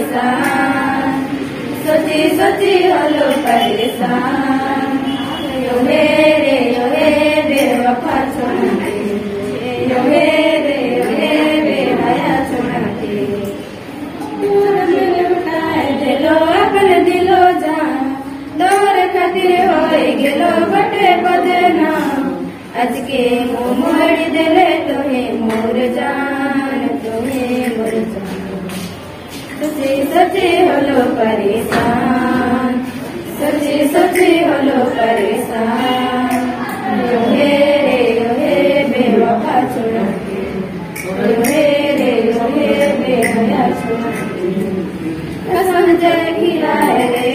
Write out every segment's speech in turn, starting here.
परेशान सोची सोची हलो परेशान यो हे रे यो हे बेवफा छोड़ के यो हे रे यो हे बेहया छोड़ के दिल उठाए दिलो अपन दिलो जान दौर खातिर होई गेलो बटे बदना आज के मुँह मोड़ दिले तोहे मोर जान सचे सचे हलो परेशान। सचे सचे हलो परेशान। यो हे रे बेवफा रे कसम जय खिलाए रे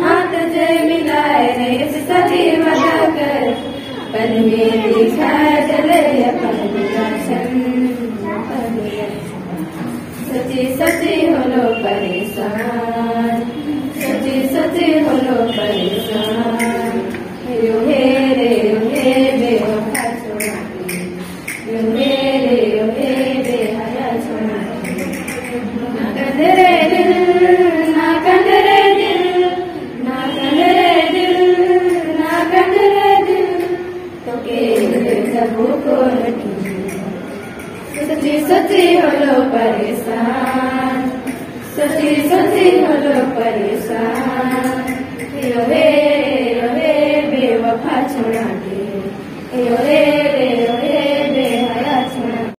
हाथ जय मिलाए रे सभी वदा कर। সচে সচে হলো পরেশান সচে সচে হলো পরেশান হে রে হে রে ওখা ছোড়াকে হে রে হে রে হারা ছোড়াকে না কাঁদে রে দিল না কাঁদে রে দিল না কাঁদে রে দিল না কাঁদে রে দিল তোকে সব কোন কি सची सची हलो परेशान सची सची हलो परेशान यो हे यो हे बेवफा छोड़ा के यो हे रे